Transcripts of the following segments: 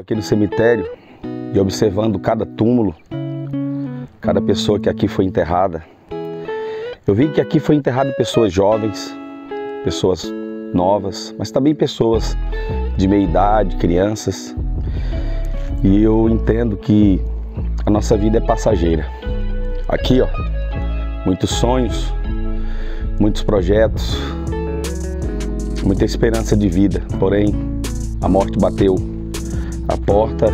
aqui no cemitério e observando cada túmulo, cada pessoa que aqui foi enterrada. Eu vi que aqui foi enterrado pessoas jovens, pessoas novas, mas também pessoas de meia idade, crianças. E eu entendo que a nossa vida é passageira. Aqui, ó, muitos sonhos, muitos projetos, muita esperança de vida. Porém, a morte bateu porta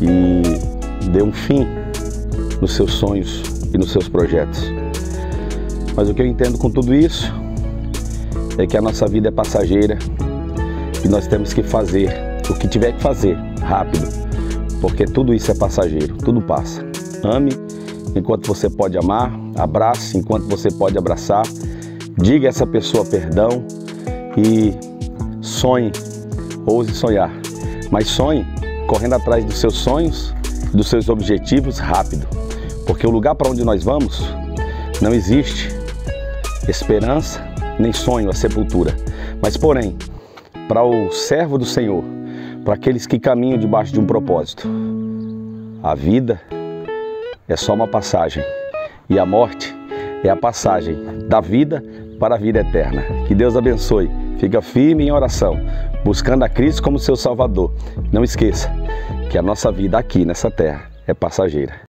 e deu um fim nos seus sonhos e nos seus projetos. Mas o que eu entendo com tudo isso é que a nossa vida é passageira e nós temos que fazer o que tiver que fazer rápido, porque tudo isso é passageiro, tudo passa. Ame enquanto você pode amar, abrace enquanto você pode abraçar, diga a essa pessoa perdão e sonhe, ouse sonhar, mas sonhe correndo atrás dos seus sonhos, dos seus objetivos rápido, porque o lugar para onde nós vamos não existe esperança nem sonho a sepultura, mas porém para o servo do Senhor, para aqueles que caminham debaixo de um propósito, a vida é só uma passagem e a morte é a passagem da vida para a vida eterna. Que Deus abençoe. Fica firme em oração, buscando a Cristo como seu Salvador. Não esqueça que a nossa vida aqui nessa terra é passageira.